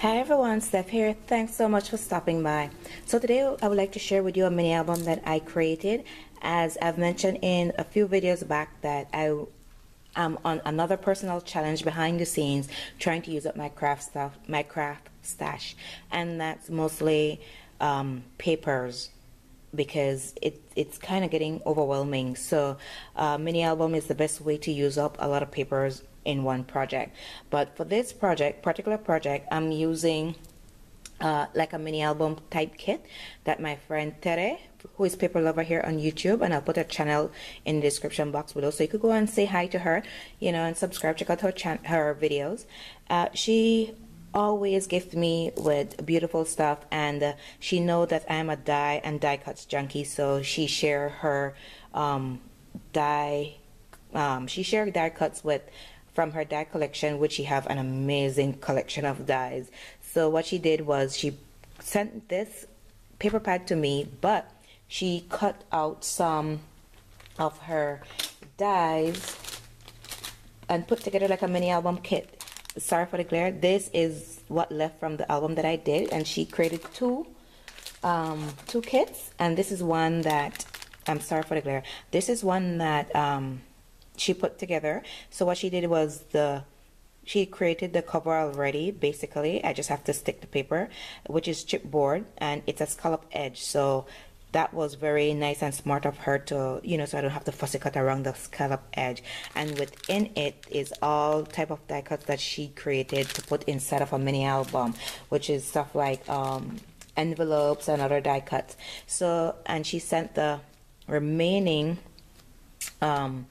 Hi everyone, Steff here. Thanks so much for stopping by. So today I would like to share with you a mini album that I created. As I've mentioned in a few videos back that I am on another personal challenge behind the scenes trying to use up my craft stuff, my craft stash. And that's mostly um, papers because it, it's kind of getting overwhelming. So uh, mini album is the best way to use up a lot of papers in one project. But for this project, particular project, I'm using uh, like a mini album type kit that my friend Tere, who is Paper Lover here on YouTube, and I'll put her channel in the description box below, so you could go and say hi to her, you know, and subscribe, check out her her videos. Uh, she always gifts me with beautiful stuff, and uh, she know that I'm a die and die cuts junkie, so she share her um, die. Um, she share die cuts with from her die collection, which she have an amazing collection of dies. So what she did was she sent this paper pad to me, but she cut out some of her dies and put together like a mini album kit. Sorry for the glare. This is what left from the album that I did, and she created two um, two kits, and this is one that I'm sorry for the glare. This is one that um, she put together. So what she did was the she created the cover already basically. I just have to stick the paper which is chipboard and it's a scallop edge. So that was very nice and smart of her to you know so I don't have to fussy cut around the scallop edge. And within it is all type of die cuts that she created to put inside of a mini album which is stuff like um, envelopes and other die cuts. So and she sent the remaining um,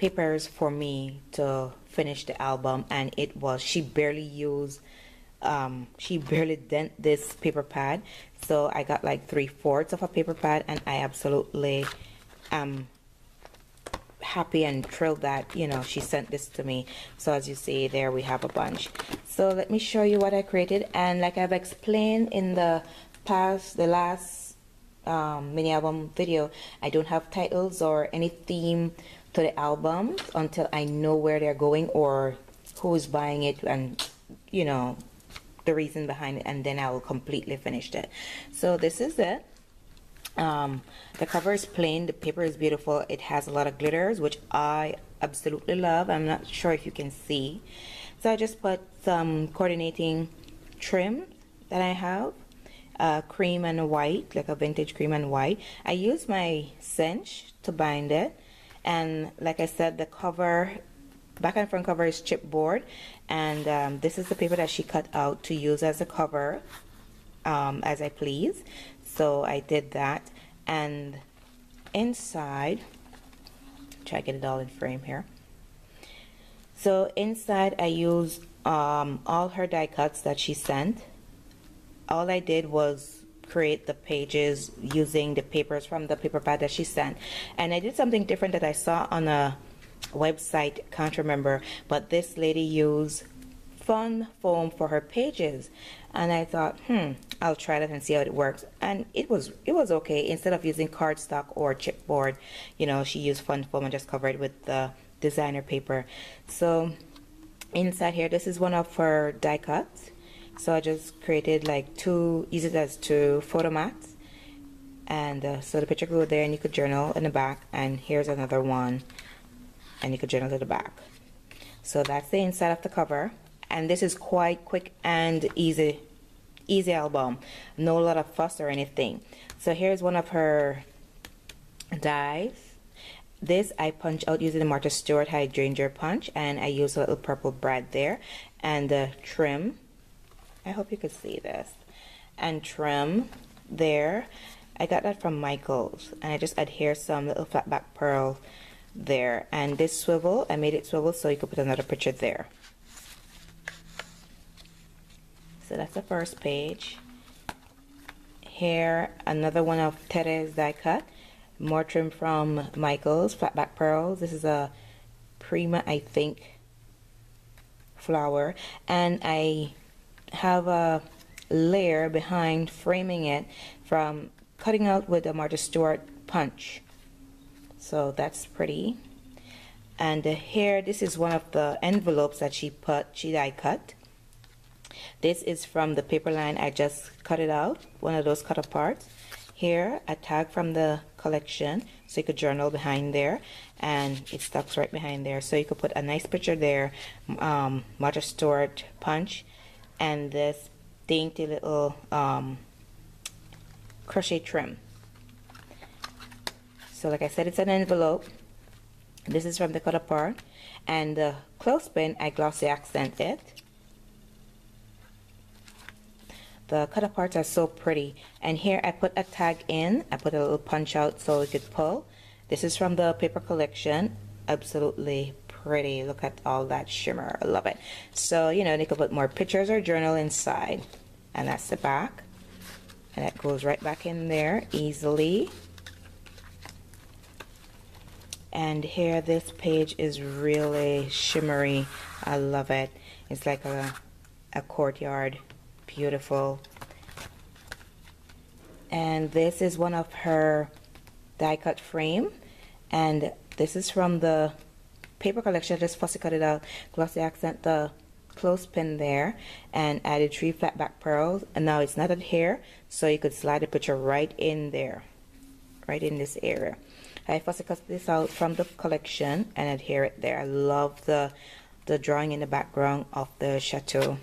papers for me to finish the album and it was she barely used um, she barely dent this paper pad. So I got like three-fourths of a paper pad and I absolutely am happy and thrilled that you know she sent this to me. So as you see there we have a bunch. So let me show you what I created and like I've explained in the past the last um, mini album video I don't have titles or any theme to the album until I know where they're going or who's buying it and you know the reason behind it and then I will completely finish it. So this is it. Um, the cover is plain the paper is beautiful it has a lot of glitters which I absolutely love I'm not sure if you can see. So I just put some coordinating trim that I have uh, cream and white like a vintage cream and white. I use my cinch to bind it and like I said the cover back and front cover is chipboard. And um, this is the paper that she cut out to use as a cover um, as I please. So I did that. And inside try to get it all in frame here. So inside I used um, all her die cuts that she sent. All I did was create the pages using the papers from the paper pad that she sent. And I did something different that I saw on a website, can't remember, but this lady used fun foam for her pages. And I thought hmm I'll try that and see how it works. And it was it was okay. Instead of using cardstock or chipboard you know she used fun foam and just covered it with the designer paper. So inside here this is one of her die cuts so I just created like two, use it as two photo mats. And uh, so the picture could there and you could journal in the back. And here's another one. And you could journal to the back. So that's the inside of the cover. And this is quite quick and easy, easy album. No lot of fuss or anything. So here's one of her dies. This I punch out using the Martha Stewart Hydrangea punch and I use a little purple brad there and the trim I hope you could see this. And trim there. I got that from Michaels. And I just adhere some little flat back pearl there. And this swivel, I made it swivel so you could put another picture there. So that's the first page. Here, another one of Tere's die cut. More trim from Michaels, flat back pearls. This is a Prima, I think, flower. And I have a layer behind framing it from cutting out with a Martha Stewart punch. So that's pretty. And here, this is one of the envelopes that she put, she die cut. This is from the paper line. I just cut it out, one of those cut apart. Here, a tag from the collection, so you could journal behind there, and it stops right behind there. So you could put a nice picture there, um, Martha Stewart punch, and this dainty little um, crochet trim. So like I said, it's an envelope. This is from the cut apart, and the clothespin I glossy accent it. The cut parts are so pretty. And here I put a tag in. I put a little punch out so it could pull. This is from the paper collection. Absolutely pretty. Look at all that shimmer. I love it. So you know you can put more pictures or journal inside. And that's the back. And that goes right back in there easily. And here this page is really shimmery. I love it. It's like a, a courtyard. Beautiful. And this is one of her die cut frame. And this is from the paper collection I just fussy cut it out glossy accent the clothespin there and added three flat back pearls and now it's not adhere so you could slide the picture right in there right in this area I fussy cut this out from the collection and adhere it there I love the the drawing in the background of the chateau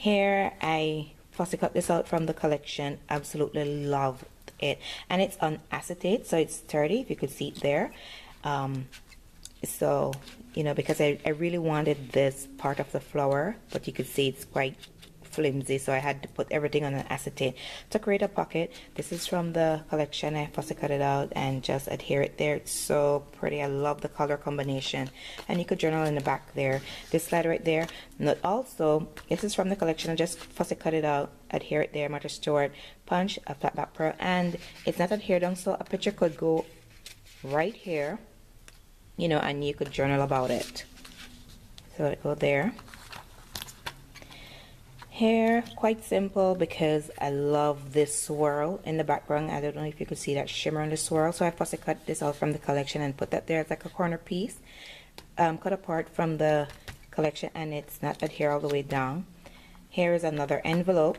here I fussy cut this out from the collection. Absolutely love it. And it's on acetate, so it's sturdy, if you could see it there. Um, so, you know, because I, I really wanted this part of the flower, but you could see it's quite flimsy so I had to put everything on an acetate. To create a pocket. This is from the collection. I fussy cut it out and just adhere it there. It's so pretty. I love the color combination. And you could journal in the back there. This slide right there. Note also this is from the collection. I just fussy cut it out adhere it there Martha Stewart punch a flat back pearl and it's not adhered on so a picture could go right here you know and you could journal about it. So it go there. Hair quite simple because I love this swirl in the background. I don't know if you could see that shimmer in the swirl. So I first cut this out from the collection and put that there as like a corner piece. Um, cut apart from the collection and it's not adhere all the way down. Here is another envelope.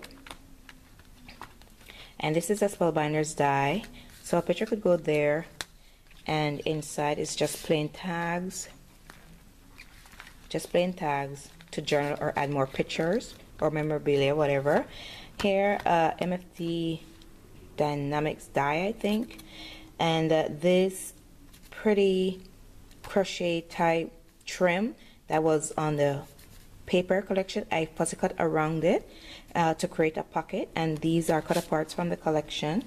And this is a spellbinders die so a picture could go there and inside is just plain tags just plain tags to journal or add more pictures or memorabilia, whatever. Here, uh, MFT Die-namics die, I think. And uh, this pretty crochet type trim that was on the paper collection, I fussy cut around it uh, to create a pocket. And these are cut aparts from the collection.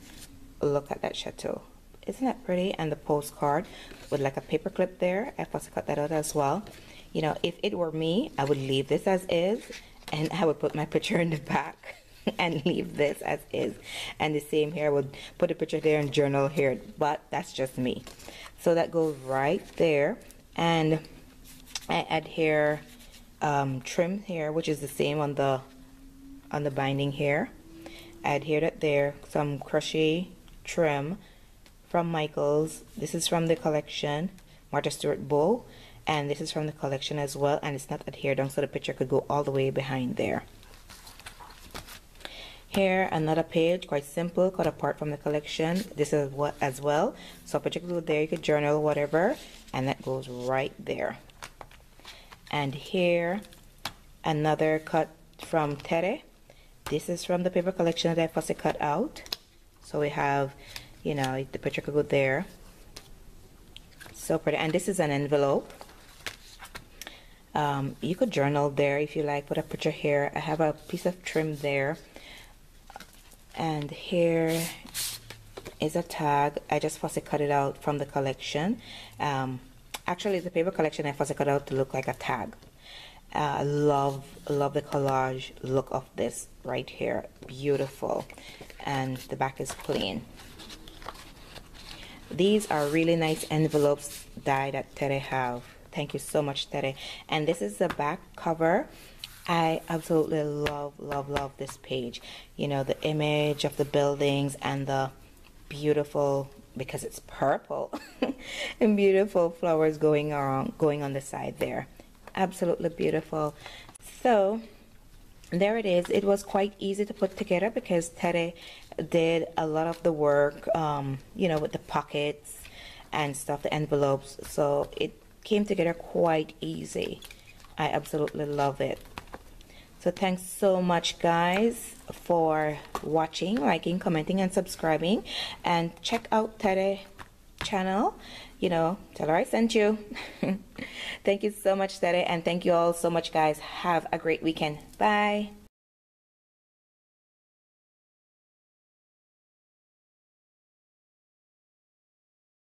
Look at that chateau. Isn't that pretty? And the postcard with like a paper clip there. I also cut that out as well. You know, if it were me, I would leave this as is and I would put my picture in the back and leave this as is and the same here I would put a picture there and journal here but that's just me so that goes right there and I add here um, trim here which is the same on the on the binding here I adhere that there some crochet trim from Michaels. This is from the collection Martha Stewart bow and this is from the collection as well and it's not adhered on so the picture could go all the way behind there. Here another page quite simple cut apart from the collection. This is what as well. So particularly there you could journal whatever and that goes right there. And here another cut from Tere. This is from the paper collection that I fussy cut out. So we have you know the picture could go there. So pretty. And this is an envelope. Um, you could journal there if you like put a picture here I have a piece of trim there. And here is a tag. I just fussy cut it out from the collection. Um, actually the paper collection I fussy cut out to look like a tag. Uh, I uh, love love the collage look of this right here. Beautiful. And the back is plain these are really nice envelopes die that Tere have Thank you so much, Tere. And this is the back cover. I absolutely love, love, love this page. You know, the image of the buildings and the beautiful, because it's purple, and beautiful flowers going on, going on the side there. Absolutely beautiful. So, there it is. It was quite easy to put together because Tere did a lot of the work, um, you know, with the pockets and stuff, the envelopes. So it came together quite easy. I absolutely love it. So thanks so much guys for watching, liking, commenting, and subscribing. And check out Tere channel. You know, tell her I sent you. thank you so much, Tere. And thank you all so much, guys. Have a great weekend. Bye.